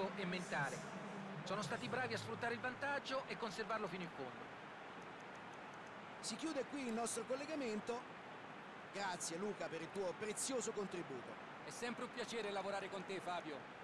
fisico e mentale. Sono stati bravi a sfruttare il vantaggio e conservarlo fino in fondo. Si chiude qui il nostro collegamento. Grazie Luca per il tuo prezioso contributo. È sempre un piacere lavorare con te, Fabio.